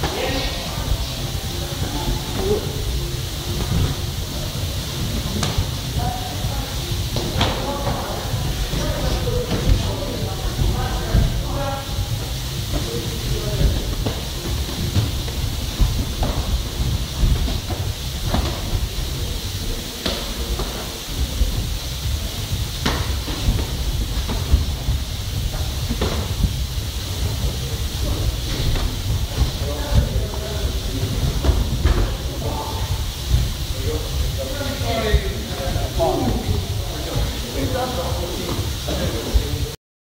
Yeah. Paulo.